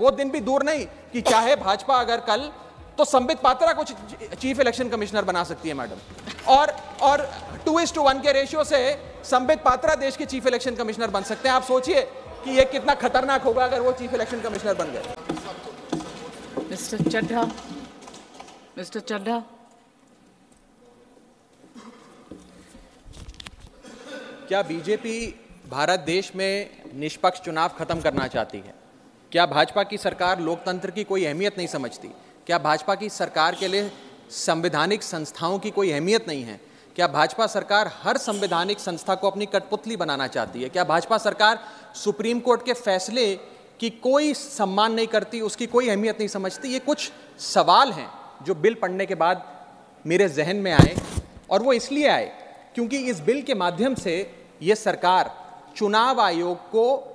वो दिन भी दूर नहीं कि चाहे भाजपा अगर कल तो संबित पात्रा को चीफ इलेक्शन कमिश्नर बना सकती है मैडम और और टू इज़ टू वन के रेशियो से संबित पात्रा देश के चीफ इलेक्शन कमिश्नर बन सकते हैं आप सोचिए कि ये कितना खतरनाक होगा अगर वो चीफ इलेक्शन कमिश्नर बन गए Mr. Chadha. Mr. Chadha. क्या बीजेपी भारत देश में निष्पक्ष चुनाव खत्म करना चाहती है क्या भाजपा की सरकार लोकतंत्र की कोई अहमियत नहीं समझती? क्या भाजपा की सरकार के लिए संवैधानिक संस्थाओं की कोई अहमियत नहीं है? क्या भाजपा सरकार हर संवैधानिक संस्था को अपनी कठपुतली बनाना चाहती है? क्या भाजपा सरकार सुप्रीम कोर्ट के फैसले की कोई सम्मान नहीं करती, उसकी कोई अहमियत नहीं समझती? ये कुछ सवाल हैं जो बिल पढ़ने के बाद मेरे जहन में आए और वो इसलिए आए क्योंकि इस बिल के माध्यम से ये सरकार चुनाव आयोग को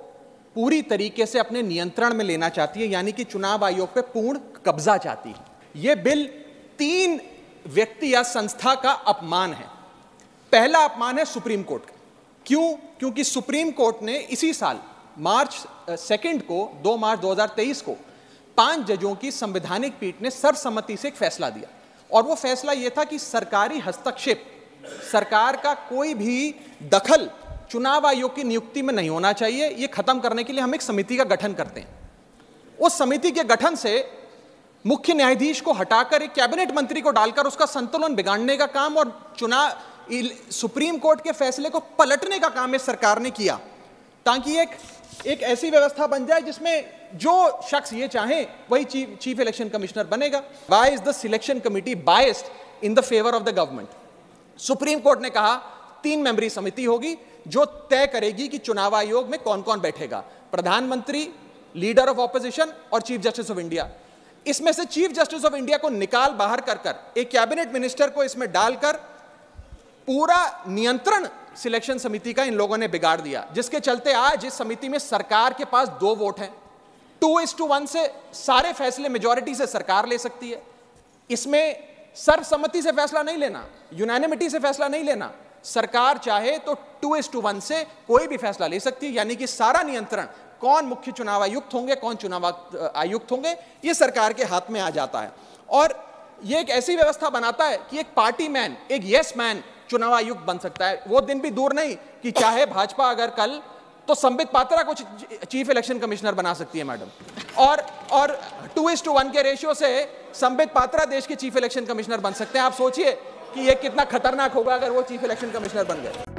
पूरी तरीके से अपने नियंत्रण में लेना चाहती है, यानी कि चुनाव आयोग पे पूर्ण कब्जा चाहती है। ये बिल तीन व्यक्ति या संस्था का अपमान है। पहला अपमान है सुप्रीम कोर्ट का। क्यों? क्योंकि सुप्रीम कोर्ट ने इसी साल, मार्च सेकंड को 2 मार्च 2023 को, पाँच जजों की संवैधानिक पीठ ने सर्वसम्मति से एक फैसला दिया। और वो फैसला यह था कि सरकारी हस्तक्षेप, सरकार का कोई भी दखल चुनाव आयोग की नियुक्ति में नहीं होना चाहिए, ये खत्म करने के लिए हम एक समिति का गठन करते हैं। उस समिति के गठन से मुख्य न्यायाधीश को हटाकर एक कैबिनेट मंत्री को डालकर उसका संतुलन बिगाड़ने का काम और चुनाव सुप्रीम कोर्ट के फैसले को पलटने का काम इस सरकार ने किया, ताकि एक एक ऐसी व्यवस्था बन जाए जिसमें जो शख्स ये चाहे, वही चीफ चीफ इलेक्शन कमिश्नर बनेगा। Why is the selection committee biased in the favour of the government supreme court ने कहा तीन मेंबरी समिति होगी जो तय करेगी कि चुनाव आयोग में कौन कौन बैठेगा। प्रधानमंत्री, लीडर ऑफ़ ऑपोजिशन और चीफ जस्टिस ऑफ़ इंडिया। इसमें से चीफ जस्टिस ऑफ़ इंडिया को निकाल बाहर कर कर, एक कैबिनेट मिनिस्टर को इसमें डालकर पूरा नियंत्रण सिलेक्शन समिति का इन लोगों ने बिगाड़ दिया, जिसके चलते आज इस समिति में सरकार के पास दो वोट हैं। टू इज़ टू वन से सारे फैसले मेजोरिटी से सरकार ले सकती है। इसमें सर्वसम्मति से फैसला नहीं लेना यूनानिमिटी से फैसला नहीं लेना सरकार चाहे तो टू इज़ टू वन से कोई भी फैसला ले सकती है, यानी कि सारा नियंत्रण। कौन मुख्य चुनाव आयुक्त होंगे, कौन चुनाव आयुक्त होंगे, ये सरकार के हाथ में आ जाता है। और ये एक ऐसी व्यवस्था बनाता है कि एक पार्टी मैन एक यस मैन चुनाव आयुक्त बन सकता है। वो दिन भी दूर नहीं कि चाहे भाजपा अगर कल तो संबित पात्रा को चीफ इलेक्शन कमिश्नर बना सकती है, मैडम। और और टू इज़ टू वन के रेशियो से संबित पात्रा देश के चीफ इलेक्शन कमिश्नर बन सकते हैं। आप सोचिए कि ये कितना खतरनाक होगा अगर वो चीफ इलेक्शन कमिश्नर बन गए।